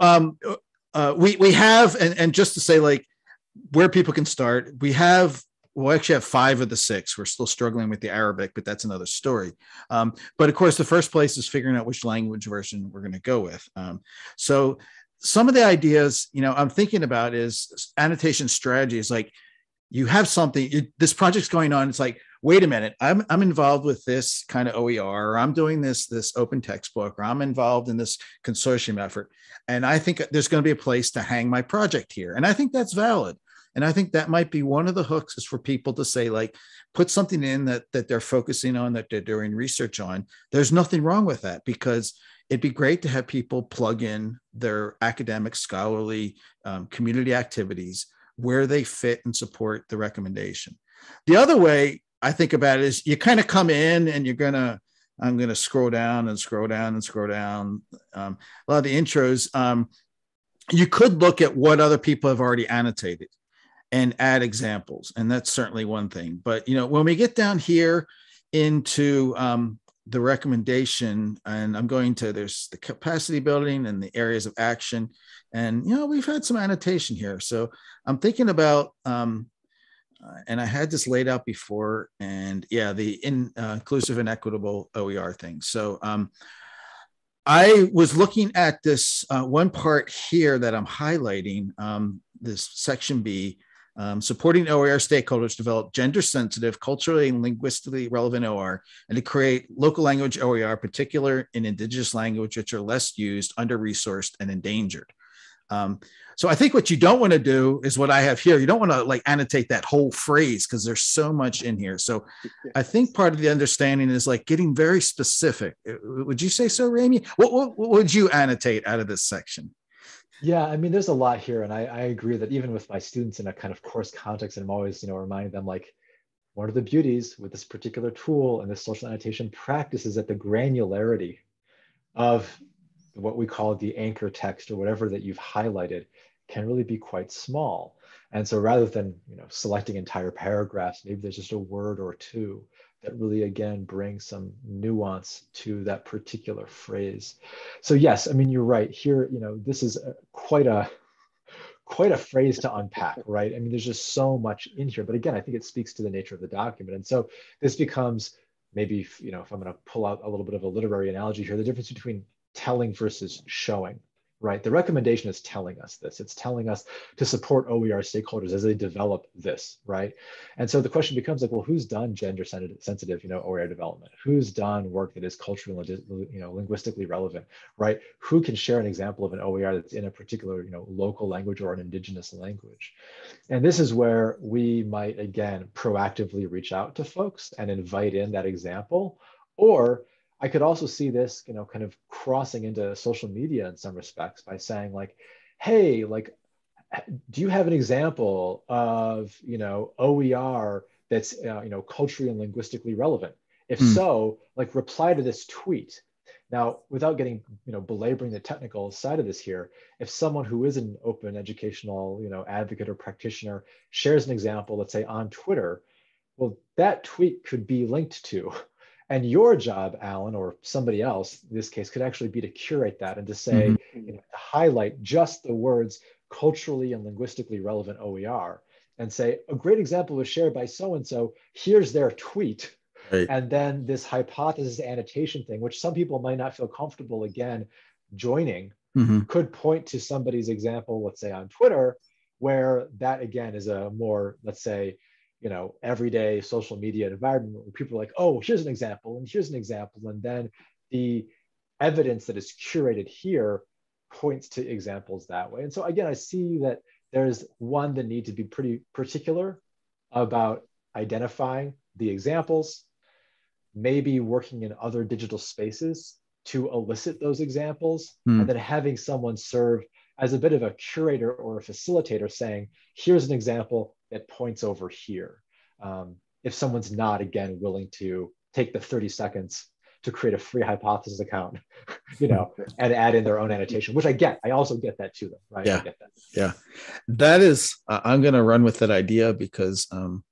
um, uh, we we have, and and just to say like where people can start, we have we'll actually have five of the six. We're still struggling with the Arabic, but that's another story. Um, but of course, the first place is figuring out which language version we're going to go with. Um, so some of the ideas, you know, I'm thinking about is annotation strategies. Like you have something, you, this project's going on. It's like, wait a minute, I'm I'm involved with this kind of OER, or I'm doing this this open textbook, or I'm involved in this consortium effort, and I think there's going to be a place to hang my project here, and I think that's valid. And I think that might be one of the hooks is for people to say, like, put something in that that they're focusing on, that they're doing research on. There's nothing wrong with that because it'd be great to have people plug in their academic, scholarly, um, community activities where they fit and support the recommendation. The other way I think about it is you kind of come in and you're gonna I'm gonna scroll down and scroll down and scroll down. Um, a lot of the intros. Um, you could look at what other people have already annotated and add examples, and that's certainly one thing. But you know, when we get down here into um, the recommendation, and I'm going to there's the capacity building and the areas of action, and you know we've had some annotation here. So I'm thinking about um, uh, and I had this laid out before, and yeah, the in, uh, inclusive and equitable OER thing. So um, I was looking at this uh, one part here that I'm highlighting, um, this section B, um, supporting OER stakeholders develop gender sensitive, culturally and linguistically relevant OER, and to create local language OER, particular in indigenous language, which are less used, under resourced, and endangered. Um, so I think what you don't want to do is what I have here. You don't want to like annotate that whole phrase because there's so much in here. So I think part of the understanding is like getting very specific. Uh, would you say so, Remi? What, what, what would you annotate out of this section? Yeah, I mean, there's a lot here, and I, I agree that even with my students in a kind of course context, and I'm always, you know, reminding them like one of the beauties with this particular tool and this social annotation practice is that the granularity of what we call the anchor text or whatever that you've highlighted can really be quite small. And so rather than you know selecting entire paragraphs, maybe there's just a word or two that really again brings some nuance to that particular phrase. So yes, I mean you're right. Here, you know, this is a, quite a quite a phrase to unpack, right? I mean, there's just so much in here. But again, I think it speaks to the nature of the document. And so this becomes maybe, you know, if I'm going to pull out a little bit of a literary analogy here, the difference between telling versus showing right? The recommendation is telling us this. It's telling us to support OER stakeholders as they develop this, right? And so the question becomes like, well, who's done gender sensitive, you know, OER development? Who's done work that is culturally, you know, linguistically relevant, right? Who can share an example of an OER that's in a particular, you know, local language or an indigenous language? And this is where we might, again, proactively reach out to folks and invite in that example or I could also see this, you know, kind of crossing into social media in some respects by saying like, hey, like, do you have an example of, you know, OER that's, uh, you know, culturally and linguistically relevant? If mm. so, like reply to this tweet. Now, without getting, you know, belaboring the technical side of this here, if someone who is an open educational, you know, advocate or practitioner shares an example, let's say on Twitter, well, that tweet could be linked to and your job, Alan, or somebody else in this case, could actually be to curate that and to say, mm-hmm. you know, highlight just the words culturally and linguistically relevant OER and say, a great example was shared by so and so. Here's their tweet. Right. And then this hypothesis annotation thing, which some people might not feel comfortable again joining, mm-hmm. could point to somebody's example, let's say on Twitter, where that again is a more, let's say, you know everyday social media environment where people are like oh here's an example and here's an example and then the evidence that is curated here points to examples that way and so again i see that there's one the need to be pretty particular about identifying the examples maybe working in other digital spaces to elicit those examples hmm. and then having someone serve as a bit of a curator or a facilitator saying here's an example that points over here. Um, if someone's not, again, willing to take the 30 seconds to create a free hypothesis account, you know, and add in their own annotation, which I get. I also get that too, though, right? Yeah. That. Yeah. That is, uh, I'm going to run with that idea because um,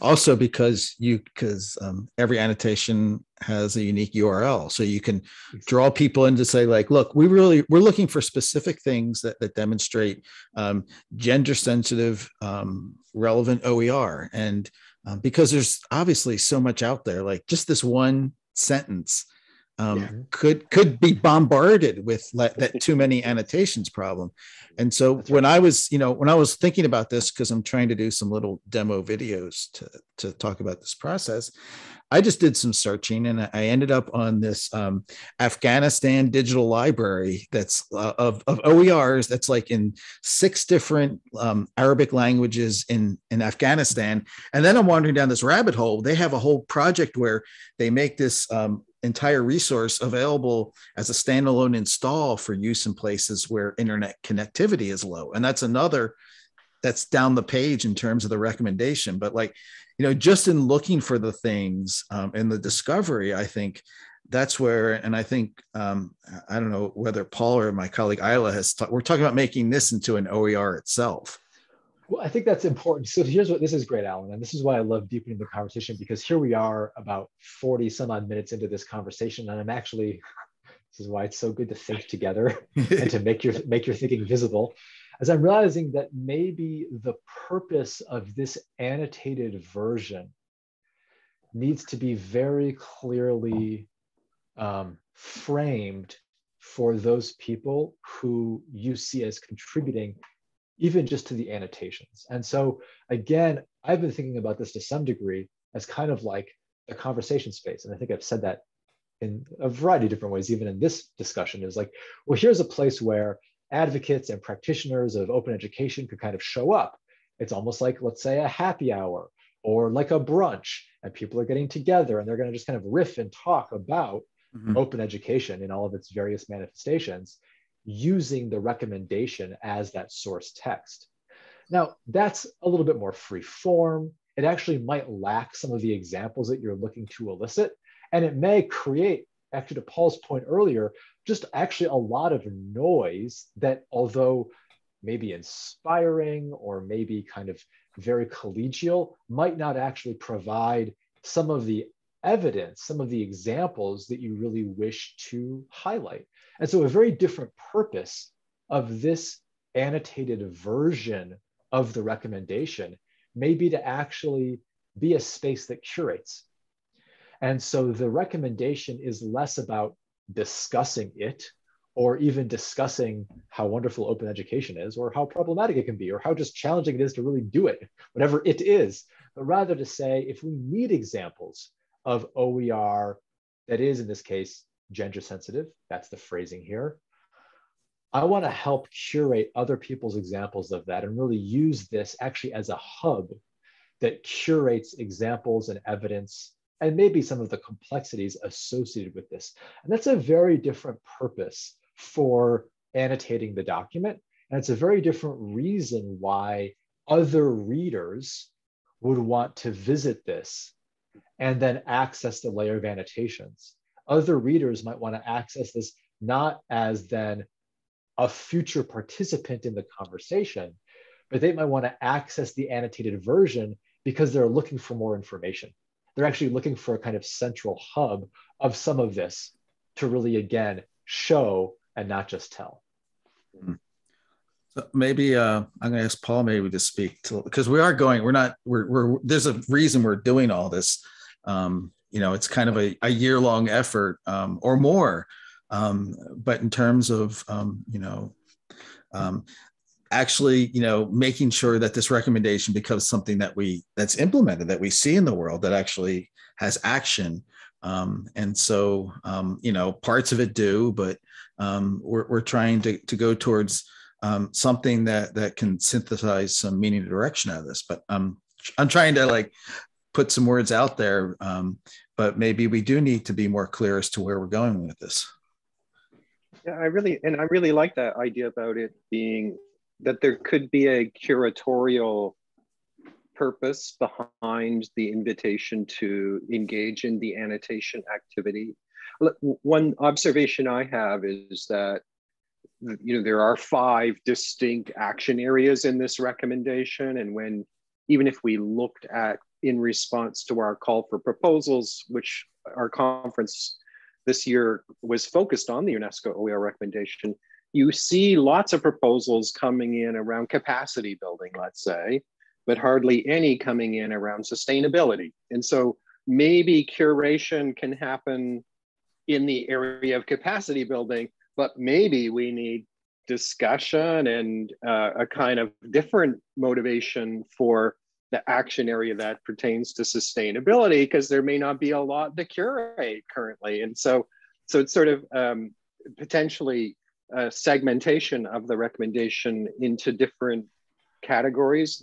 also because you because um, every annotation has a unique url so you can draw people in to say like look we really we're looking for specific things that, that demonstrate um, gender sensitive um, relevant oer and um, because there's obviously so much out there like just this one sentence um, yeah. could could be bombarded with that too many annotations problem. And so right. when I was, you know, when I was thinking about this, because I'm trying to do some little demo videos to to talk about this process, I just did some searching and I ended up on this um, Afghanistan digital library that's uh, of, of OERs that's like in six different um, Arabic languages in, in Afghanistan. And then I'm wandering down this rabbit hole. They have a whole project where they make this um, entire resource available as a standalone install for use in places where internet connectivity is low. And that's another that's down the page in terms of the recommendation. But like, you know, just in looking for the things um, in the discovery, I think that's where, and I think, um, I don't know whether Paul or my colleague Isla has, ta- we're talking about making this into an OER itself. Well, I think that's important. So here's what this is great, Alan, and this is why I love deepening the conversation because here we are about 40 some odd minutes into this conversation, and I'm actually this is why it's so good to think together and to make your make your thinking visible. As I'm realizing that maybe the purpose of this annotated version needs to be very clearly um, framed for those people who you see as contributing even just to the annotations. And so again, I've been thinking about this to some degree as kind of like a conversation space. And I think I've said that in a variety of different ways, even in this discussion, is like, well, here's a place where advocates and practitioners of open education could kind of show up. It's almost like, let's say, a happy hour or like a brunch, and people are getting together and they're going to just kind of riff and talk about mm-hmm. open education in all of its various manifestations using the recommendation as that source text. Now, that's a little bit more free form. It actually might lack some of the examples that you're looking to elicit, and it may create, actually, to Paul's point earlier, just actually a lot of noise that, although maybe inspiring or maybe kind of very collegial, might not actually provide some of the evidence, some of the examples that you really wish to highlight. And so, a very different purpose of this annotated version of the recommendation may be to actually be a space that curates. And so, the recommendation is less about discussing it or even discussing how wonderful open education is or how problematic it can be or how just challenging it is to really do it, whatever it is, but rather to say if we need examples of OER that is, in this case, gender sensitive. That's the phrasing here. I want to help curate other people's examples of that and really use this actually as a hub that curates examples and evidence and maybe some of the complexities associated with this. And that's a very different purpose for annotating the document. And it's a very different reason why other readers would want to visit this and then access the layer of annotations. Other readers might want to access this not as then a future participant in the conversation, but they might want to access the annotated version because they're looking for more information. They're actually looking for a kind of central hub of some of this to really, again, show and not just tell. Hmm. So maybe uh, I'm going to ask Paul maybe to speak to because we are going. We're not. We're, we're there's a reason we're doing all this um, you know, it's kind of a, a year long effort um, or more. Um, but in terms of, um, you know, um, actually, you know, making sure that this recommendation becomes something that we that's implemented, that we see in the world, that actually has action. Um, and so, um, you know, parts of it do, but we're, we're trying to, to go towards something that that can synthesize some meaning and direction out of this. But um, I'm trying to like put some words out there, um, but maybe we do need to be more clear as to where we're going with this. Yeah, I really, and I really like that idea about it being that there could be a curatorial purpose behind the invitation to engage in the annotation activity. One observation I have is that you know there are five distinct action areas in this recommendation and when even if we looked at in response to our call for proposals, which our conference this year was focused on the UNESCO OER recommendation, you see lots of proposals coming in around capacity building, let's say, but hardly any coming in around sustainability. And so maybe curation can happen in the area of capacity building, but maybe we need discussion and uh, a kind of different motivation for the action area that pertains to sustainability because there may not be a lot to curate currently. And so so it's sort of um, potentially a segmentation of the recommendation into different categories